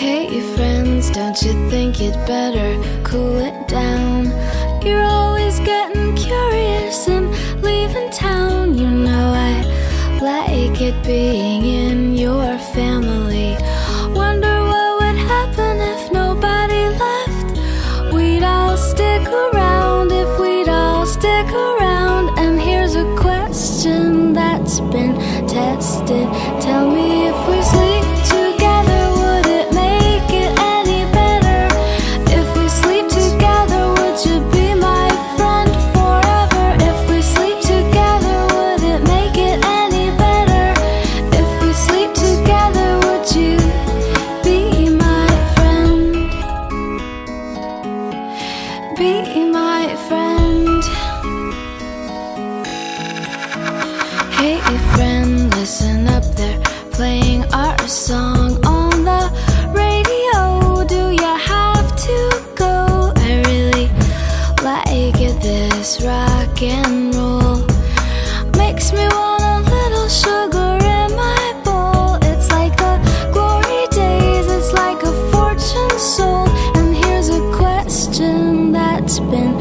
Hey your friends, don't you think you'd better cool it down? You're always getting curious and leaving town. You know I like it being in your family. Wonder what would happen if nobody left. We'd all stick around if we'd all stick around. And here's a question that's been tested. Tell me song on the radio. Do you have to go? I really like this rock and roll makes me want a little sugar in my bowl. It's like the glory days, it's like a fortune sold. And here's a question that's been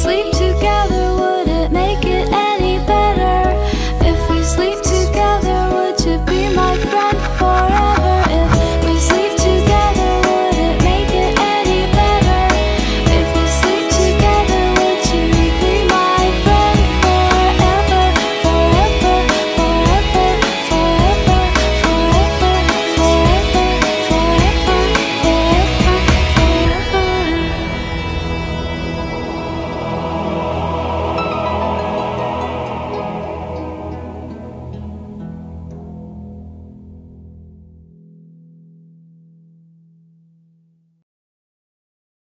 sleep.